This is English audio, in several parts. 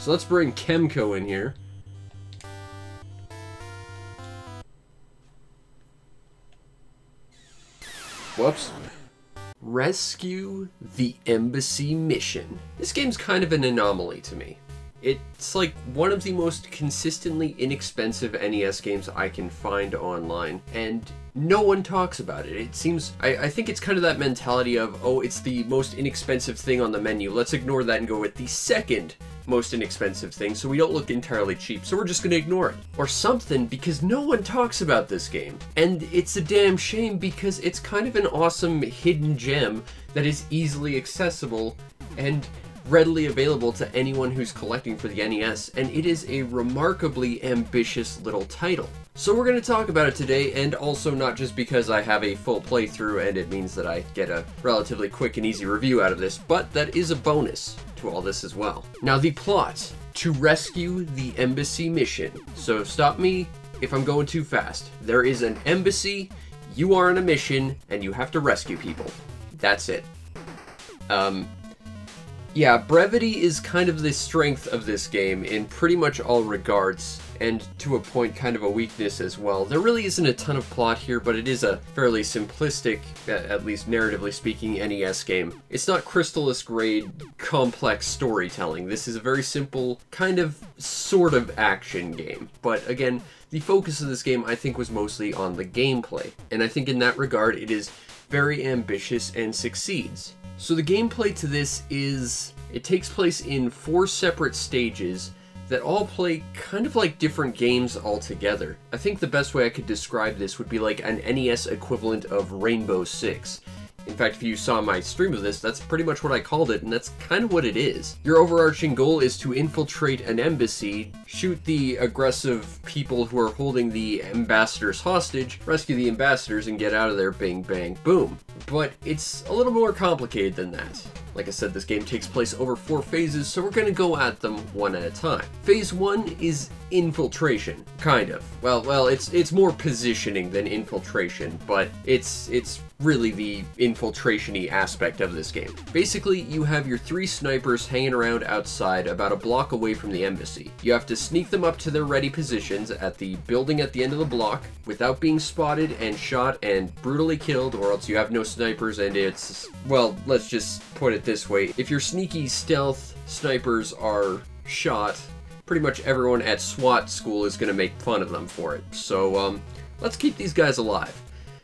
So let's bring Kemco in here. Whoops. Rescue the Embassy Mission. This game's kind of an anomaly to me. It's like one of the most consistently inexpensive NES games I can find online, and no one talks about it. It seems, I, I, think it's kind of that mentality of, oh, it's the most inexpensive thing on the menu. Let's ignore that and go with the second most inexpensive thing so we don't look entirely cheap, so we're just gonna ignore it. Or something, because no one talks about this game. And it's a damn shame because it's kind of an awesome hidden gem that is easily accessible and readily available to anyone who's collecting for the NES, and it is a remarkably ambitious little title. So we're going to talk about it today, and also not just because I have a full playthrough and it means that I get a relatively quick and easy review out of this, but that is a bonus to all this as well. Now the plot, to rescue the embassy mission. So stop me if I'm going too fast. There is an embassy, you are on a mission, and you have to rescue people. That's it. Um, yeah, brevity is kind of the strength of this game in pretty much all regards, and to a point kind of a weakness as well. There really isn't a ton of plot here, but it is a fairly simplistic, at least narratively speaking, NES game. It's not Crystalis grade complex storytelling. This is a very simple, kind of, sort of action game. But again, the focus of this game I think was mostly on the gameplay, and I think in that regard it is very ambitious and succeeds. So the gameplay to this is, it takes place in four separate stages that all play kind of like different games altogether. I think the best way I could describe this would be like an NES equivalent of Rainbow Six. In fact, if you saw my stream of this, that's pretty much what I called it, and that's kind of what it is. Your overarching goal is to infiltrate an embassy, shoot the aggressive people who are holding the ambassadors hostage, rescue the ambassadors, and get out of there bing bang boom. But it's a little more complicated than that. Like I said, this game takes place over four phases, so we're gonna go at them one at a time. Phase one is infiltration, kind of. Well, well, it's it's more positioning than infiltration, but it's it's really the infiltration-y aspect of this game. Basically, you have your three snipers hanging around outside about a block away from the embassy. You have to sneak them up to their ready positions at the building at the end of the block without being spotted and shot and brutally killed, or else you have no snipers and it's, well, let's just put it this way. If your sneaky stealth snipers are shot, pretty much everyone at SWAT school is going to make fun of them for it. So, um, let's keep these guys alive.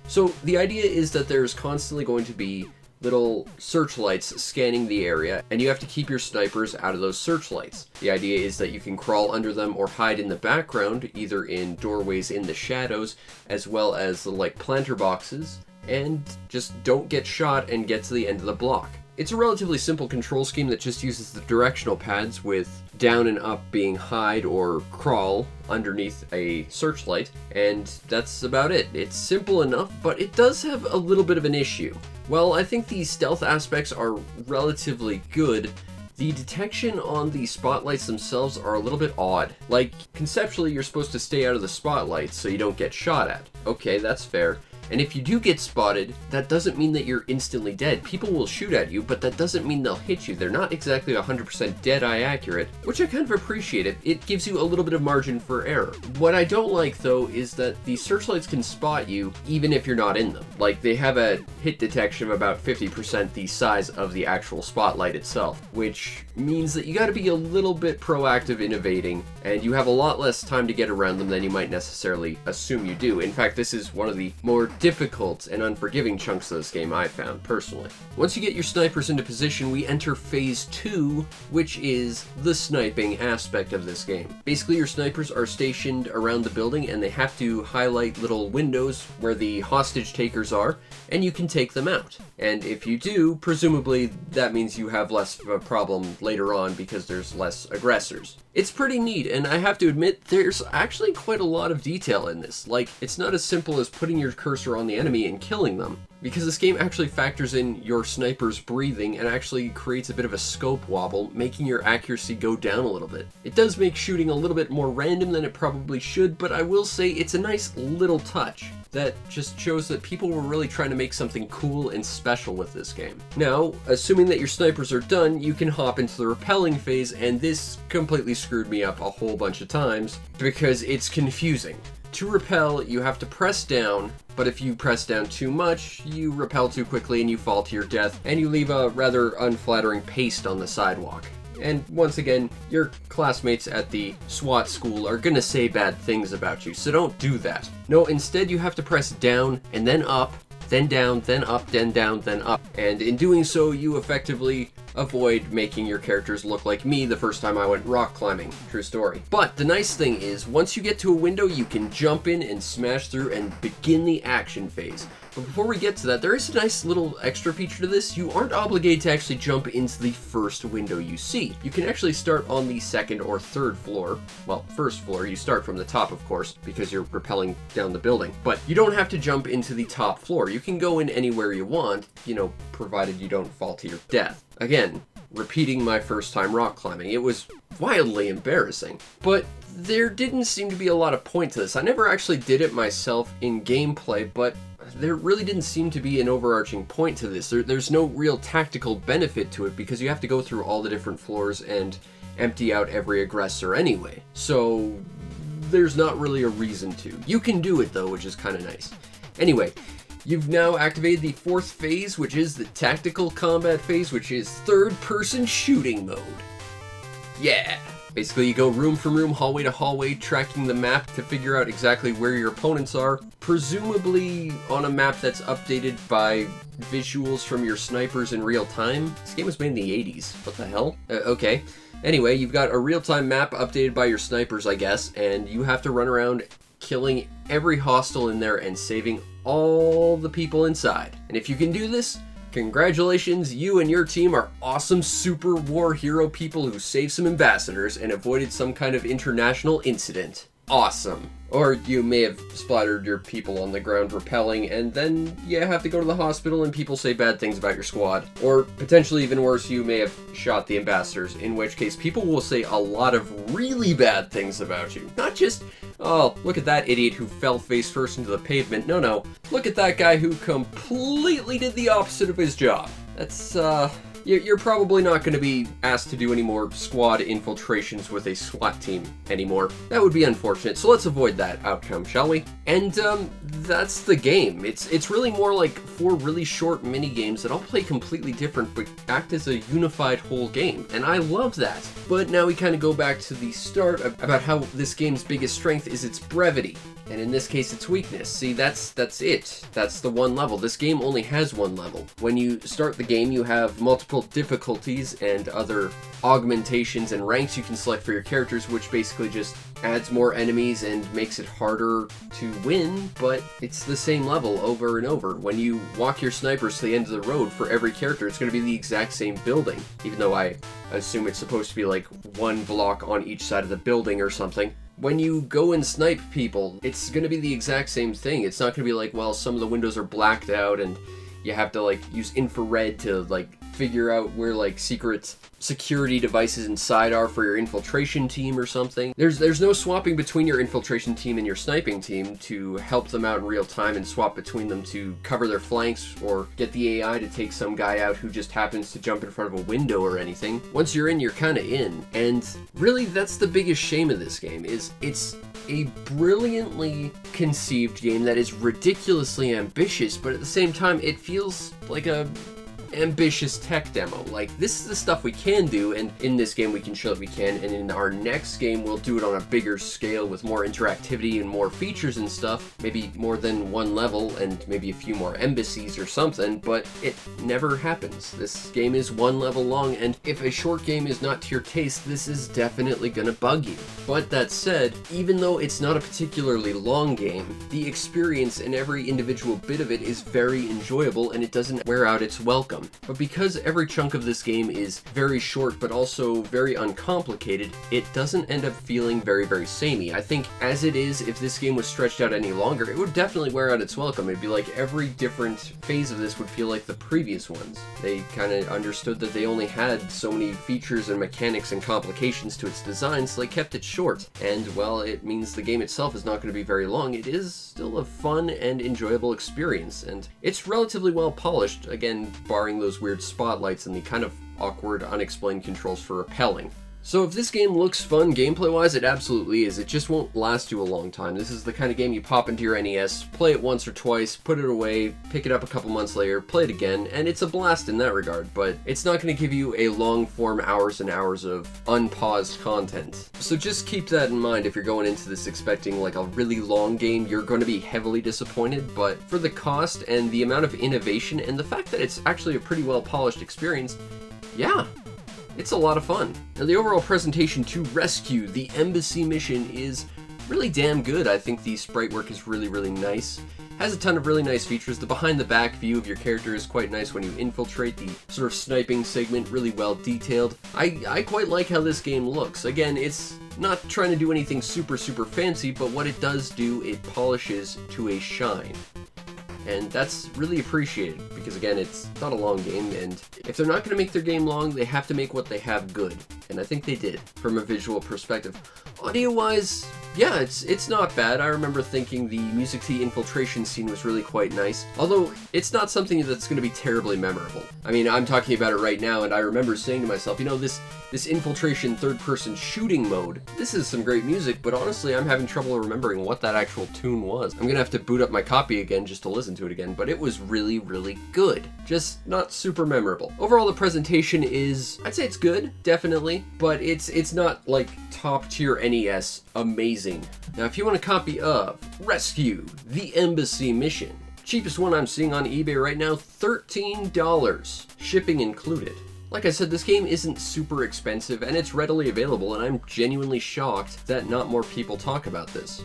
So the idea is that there's constantly going to be little searchlights scanning the area, and you have to keep your snipers out of those searchlights. The idea is that you can crawl under them or hide in the background, either in doorways in the shadows, as well as the like planter boxes, and just don't get shot and get to the end of the block. It's a relatively simple control scheme that just uses the directional pads with down and up being hide or crawl underneath a searchlight, and that's about it. It's simple enough, but it does have a little bit of an issue. Well, I think the stealth aspects are relatively good, the detection on the spotlights themselves are a little bit odd. Like, conceptually, you're supposed to stay out of the spotlight so you don't get shot at. Okay, that's fair. And if you do get spotted, that doesn't mean that you're instantly dead. People will shoot at you, but that doesn't mean they'll hit you. They're not exactly 100% dead-eye accurate, which I kind of appreciate. It, it gives you a little bit of margin for error. What I don't like, though, is that the searchlights can spot you even if you're not in them. Like, they have a hit detection of about 50% the size of the actual spotlight itself, which means that you gotta be a little bit proactive innovating, and you have a lot less time to get around them than you might necessarily assume you do. In fact, this is one of the more difficult and unforgiving chunks of this game I found, personally. Once you get your snipers into position, we enter Phase 2, which is the sniping aspect of this game. Basically, your snipers are stationed around the building and they have to highlight little windows where the hostage takers are, and you can take them out. And if you do, presumably that means you have less of a problem later on because there's less aggressors. It's pretty neat, and I have to admit, there's actually quite a lot of detail in this. Like, it's not as simple as putting your cursor on the enemy and killing them because this game actually factors in your sniper's breathing and actually creates a bit of a scope wobble, making your accuracy go down a little bit. It does make shooting a little bit more random than it probably should, but I will say it's a nice little touch. that just shows that people were really trying to make something cool and special with this game. Now, assuming that your snipers are done, you can hop into the repelling phase, and this completely screwed me up a whole bunch of times because it's confusing. To repel, you have to press down, but if you press down too much, you repel too quickly and you fall to your death, and you leave a rather unflattering paste on the sidewalk. And once again, your classmates at the SWAT school are gonna say bad things about you, so don't do that. No, instead you have to press down and then up, then down, then up, then down, then up. And in doing so, you effectively avoid making your characters look like me the first time I went rock climbing. True story. But the nice thing is, once you get to a window, you can jump in and smash through and begin the action phase. But before we get to that, there is a nice little extra feature to this. You aren't obligated to actually jump into the first window you see. You can actually start on the second or third floor. Well, first floor, you start from the top, of course, because you're rappelling down the building. But you don't have to jump into the top floor. You can go in anywhere you want, you know, provided you don't fall to your death. Again, repeating my first time rock climbing. It was wildly embarrassing. But there didn't seem to be a lot of point to this. I never actually did it myself in gameplay, but there really didn't seem to be an overarching point to this. There, there's no real tactical benefit to it because you have to go through all the different floors and empty out every aggressor anyway. So there's not really a reason to. You can do it though, which is kind of nice. Anyway, You've now activated the fourth phase, which is the tactical combat phase, which is third-person shooting mode. Yeah! Basically, you go room from room, hallway to hallway, tracking the map to figure out exactly where your opponents are, presumably on a map that's updated by visuals from your snipers in real time. This game was made in the 80s. What the hell? Uh, okay. Anyway, you've got a real-time map updated by your snipers, I guess, and you have to run around killing every hostile in there and saving all the people inside. And if you can do this, congratulations, you and your team are awesome super war hero people who saved some ambassadors and avoided some kind of international incident. Awesome. Or you may have splattered your people on the ground repelling, and then you have to go to the hospital and people say bad things about your squad. Or potentially even worse, you may have shot the ambassadors, in which case people will say a lot of really bad things about you. Not just, oh, look at that idiot who fell face first into the pavement. No, no. Look at that guy who completely did the opposite of his job. That's, uh, you're probably not going to be asked to do any more squad infiltrations with a SWAT team anymore. That would be unfortunate, so let's avoid that outcome, shall we? And um, that's the game. It's it's really more like four really short mini games that all play completely different but act as a unified whole game, and I love that. But now we kind of go back to the start about how this game's biggest strength is its brevity and in this case its weakness. See, that's that's it. That's the one level. This game only has one level. When you start the game, you have multiple difficulties and other augmentations and ranks you can select for your characters, which basically just adds more enemies and makes it harder to win, but it's the same level over and over. When you walk your snipers to the end of the road for every character, it's going to be the exact same building, even though I assume it's supposed to be like one block on each side of the building or something when you go and snipe people, it's to be the exact same thing. It's not to be like, well, some of the windows are blacked out and you have to like use infrared to like figure out where like secret security devices inside are for your infiltration team or something. There's there's no swapping between your infiltration team and your sniping team to help them out in real time and swap between them to cover their flanks or get the AI to take some guy out who just happens to jump in front of a window or anything. Once you're in, you're kind of in. And really that's the biggest shame of this game is it's a brilliantly conceived game that is ridiculously ambitious, but at the same time it feels like a ambitious tech demo. Like, this is the stuff we can do, and in this game we can show that we can, and in our next game we'll do it on a bigger scale with more interactivity and more features and stuff. Maybe more than one level and maybe a few more embassies or something, but it never happens. This game is one level long, and if a short game is not to your taste, this is definitely gonna bug you. But that said, even though it's not a particularly long game, the experience and every individual bit of it is very enjoyable and it doesn't wear out its welcome. Welcome. But because every chunk of this game is very short but also very uncomplicated, it doesn't end up feeling very, very samey. I think as it is, if this game was stretched out any longer, it would definitely wear out its welcome. It'd be like every different phase of this would feel like the previous ones. They kind of understood that they only had so many features and mechanics and complications to its design, so they kept it short. And while it means the game itself is not going to be very long, it is still a fun and enjoyable experience. And it's relatively well polished, again, barring those weird spotlights and the kind of awkward, unexplained controls for repelling. So if this game looks fun gameplay-wise, it absolutely is. It just won't last you a long time. This is the kind of game you pop into your NES, play it once or twice, put it away, pick it up a couple months later, play it again, and it's a blast in that regard, but it's not going to give you a long-form hours and hours of unpaused content. So just keep that in mind if you're going into this expecting like a really long game, you're going to be heavily disappointed, but for the cost and the amount of innovation and the fact that it's actually a pretty well-polished experience, yeah, it's a lot of fun. Now the overall presentation to rescue the embassy mission is really damn good. I think the sprite work is really, really nice. Has a ton of really nice features. The behind the back view of your character is quite nice when you infiltrate. The sort of sniping segment, really well detailed. I, I quite like how this game looks. Again, it's not trying to do anything super, super fancy, but what it does do, it polishes to a shine and that's really appreciated because again it's not a long game and if they're not going to make their game long they have to make what they have good and I think they did from a visual perspective. Audio wise yeah, it's it's not bad. I remember thinking the Music Tea infiltration scene was really quite nice, although it's not something that's going to be terribly memorable. I mean, I'm talking about it right now, and I remember saying to myself, you know, this this infiltration third-person shooting mode, this is some great music, but honestly, I'm having trouble remembering what that actual tune was. I'm gonna have to boot up my copy again just to listen to it again, but it was really, really good. Just not super memorable. Overall, the presentation is, I'd say it's good, definitely, but it's it's not like top-tier NES amazing. Now, if you want a copy of Rescue the Embassy Mission, cheapest one I'm seeing on eBay right now, $13, shipping included. Like I said, this game isn't super expensive and it's readily available and I'm genuinely shocked that not more people talk about this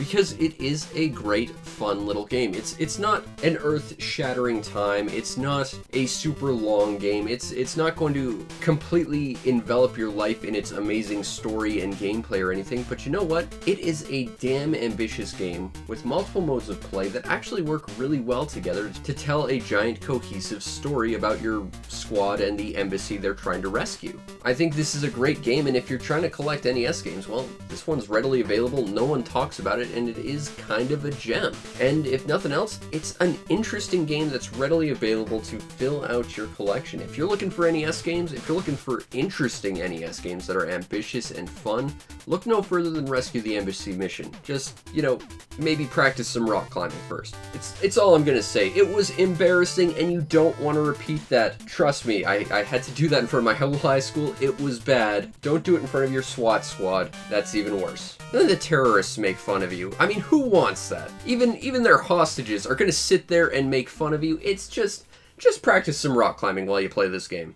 because it is a great, fun little game. It's it's not an earth-shattering time. It's not a super long game. It's it's not going to completely envelop your life in its amazing story and gameplay or anything. But you know what? It is a damn ambitious game with multiple modes of play that actually work really well together to tell a giant cohesive story about your squad and the embassy they're trying to rescue. I think this is a great game, and if you're trying to collect NES games, well, this one's readily available. No one talks about it and it is kind of a gem. And if nothing else, it's an interesting game that's readily available to fill out your collection. If you're looking for NES games, if you're looking for interesting NES games that are ambitious and fun, look no further than Rescue the Embassy Mission. Just, you know, maybe practice some rock climbing first. It's, it's all I'm gonna say. It was embarrassing and you don't want to repeat that. Trust me, I, I had to do that in front of my whole high school. It was bad. Don't do it in front of your SWAT squad. That's even worse. Then the terrorists make fun of you. I mean, who wants that? Even even their hostages are gonna sit there and make fun of you. It's just just practice some rock climbing while you play this game.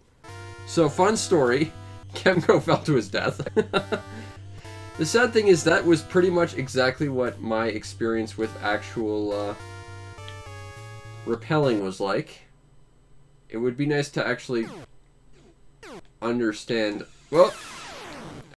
So fun story. Kemco fell to his death. the sad thing is that was pretty much exactly what my experience with actual uh, repelling was like. It would be nice to actually understand. Well,